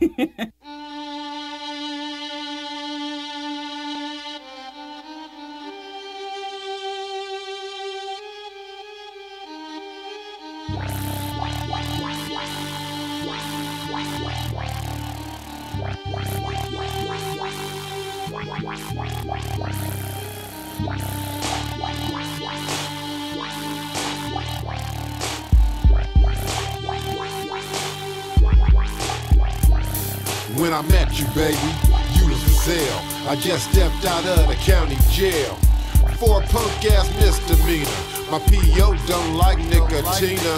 Wow, When I met you, baby, you was for sale. I just stepped out of the county jail for a punk ass misdemeanor. My PO don't like Nickatina.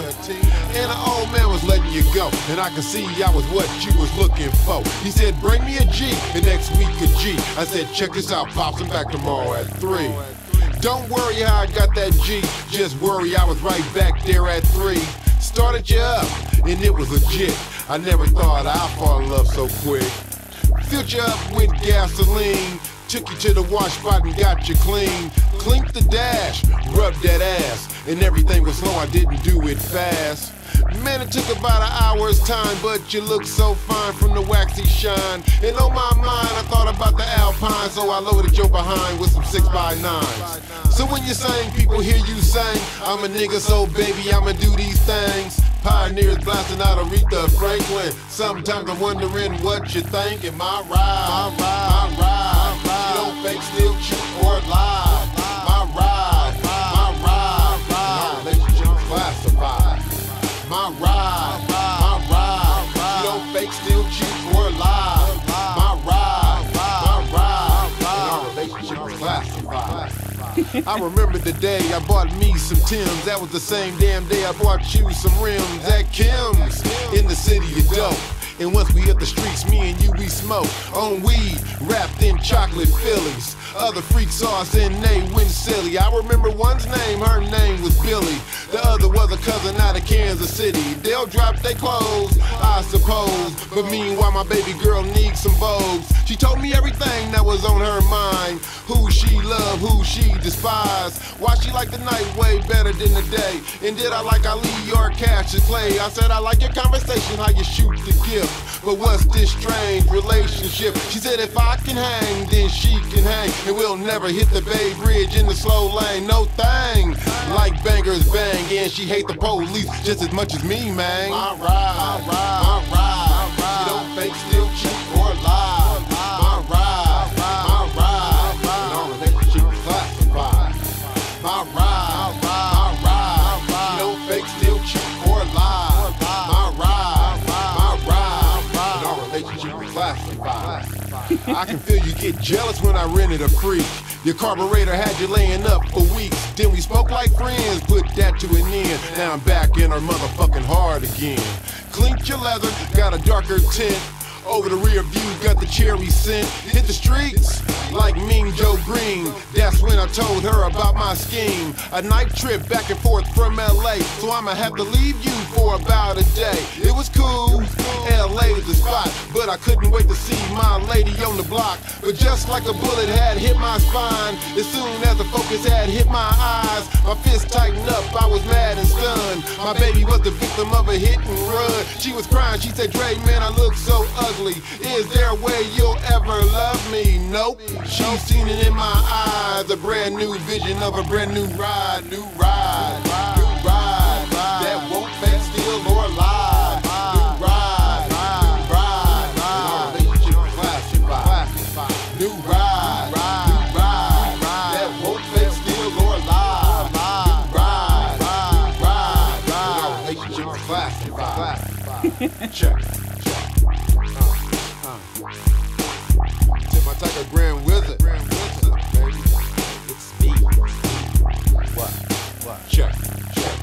And an old man was letting you go. And I could see I was what you was looking for. He said, bring me a G, and next week a G. I said, check this out, Pops, I'm back tomorrow at 3. Don't worry how I got that G, just worry I was right back there at 3. Started you up, and it was legit. I never thought I'd fall in love so quick. Filled you up with gasoline. Took you to the wash spot and got you clean. Clinked the dash, rubbed that ass. And everything was slow, I didn't do it fast. Man, it took about an hour's time, but you look so fine from the waxy shine. And on my mind, I thought about the Alpine, so oh, I loaded your behind with some 6 by 9s So when you sing, people hear you sing. I'm a nigga, so baby, I'ma do these things. Pioneers blasting out Aretha Franklin. Sometimes I'm wondering what you think. Am I right? My ride, my ride. She don't fake, still I remember the day I bought me some Tims. That was the same damn day I bought you some rims at Kim's in the city of dope. And once we hit the streets, me and you, we smoke on weed, wrapped in chocolate Phillies. Other freaks us and they went silly. I remember one's name, her name was Billy. The other was a cousin out of Kansas City. They'll drop their clothes, I suppose. But meanwhile, my baby girl needs some vogues. She told me everything that was on her mind. Who she loved, who she despised. Why she liked the night way better than the day. And did I like Ali or Cassius Clay? I said I like your conversation, how you shoot the gift. But what's this strange relationship? She said if I can hang, then she can hang. And we'll never hit the Bay Bridge in the slow lane. No thing. Like bangers bang. And she hate the police just as much as me, man. My ride. I can feel you get jealous when I rented a freak. Your carburetor had you laying up for weeks. Then we spoke like friends, put that to an end. Now I'm back in her motherfucking heart again. Clink your leather, got a darker tint. Over the rear view, got the cherry scent. Hit the streets like Mean Joe Greene. That's when I told her about my scheme. A night trip back and forth from LA. So I'ma have to leave you for about a day. It was cool, LA. I couldn't wait to see my lady on the block. But just like a bullet had hit my spine, as soon as the focus had hit my eyes, my fist tightened up. I was mad and stunned. My baby was the victim of a hit and run. She was crying, she said, Dre, man, I look so ugly. Is there a way you'll ever love me? Nope. She's seen it in my eyes. A brand new vision of a brand new ride. New ride. New ride. ride That won't fake, steal, or lie. check. Uh, uh. Tip my tiger grand. Grand wizard, baby. It's me. What? What? Check. Check.